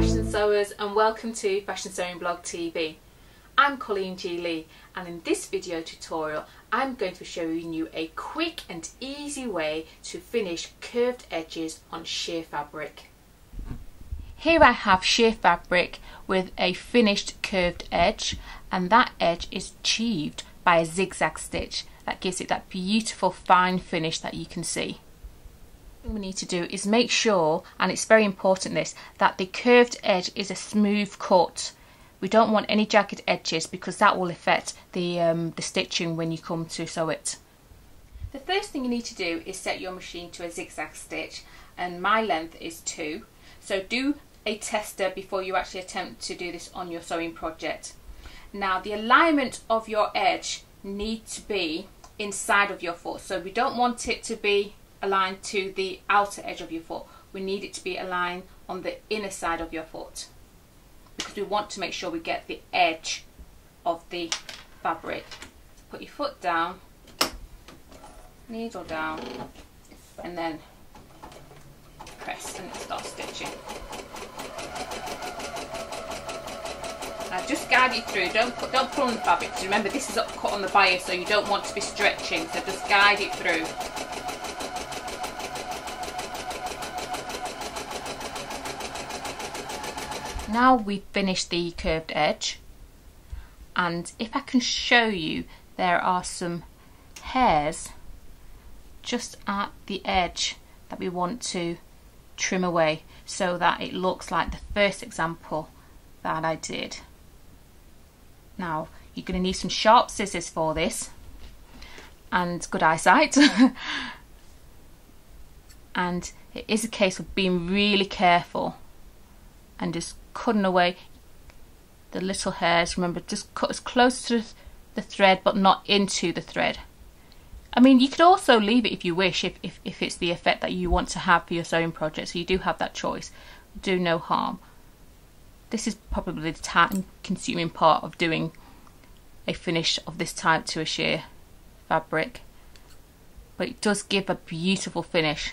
fashion sewers and welcome to Fashion Sewing Blog TV. I'm Colleen G Lea and in this video tutorial I'm going to be showing you a quick and easy way to finish curved edges on sheer fabric. Here I have sheer fabric with a finished curved edge and that edge is achieved by a zigzag stitch that gives it that beautiful fine finish that you can see we need to do is make sure, and it's very important this, that the curved edge is a smooth cut. We don't want any jagged edges because that will affect the, um, the stitching when you come to sew it. The first thing you need to do is set your machine to a zigzag stitch and my length is 2. So do a tester before you actually attempt to do this on your sewing project. Now the alignment of your edge needs to be inside of your foot so we don't want it to be aligned to the outer edge of your foot. We need it to be aligned on the inner side of your foot because we want to make sure we get the edge of the fabric. Put your foot down, needle down, and then press and start stitching. Now just guide it through, don't put, don't pull on the fabric remember this is up cut on the bias so you don't want to be stretching so just guide it through. Now we've finished the curved edge and if I can show you there are some hairs just at the edge that we want to trim away so that it looks like the first example that I did. Now you're going to need some sharp scissors for this and good eyesight and it is a case of being really careful and just cutting away the little hairs. Remember, just cut as close to the thread but not into the thread. I mean, you could also leave it if you wish, if, if, if it's the effect that you want to have for your sewing project, so you do have that choice. Do no harm. This is probably the time consuming part of doing a finish of this type to a sheer fabric. But it does give a beautiful finish.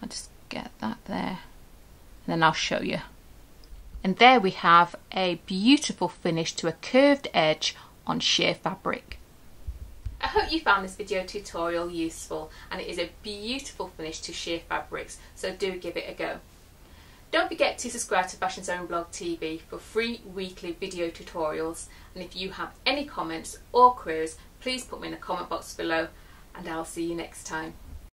I'll just get that there and then I'll show you. And there we have a beautiful finish to a curved edge on sheer fabric. I hope you found this video tutorial useful and it is a beautiful finish to sheer fabrics so do give it a go. Don't forget to subscribe to Fashion Sewing Blog TV for free weekly video tutorials and if you have any comments or queries please put them in the comment box below and I'll see you next time.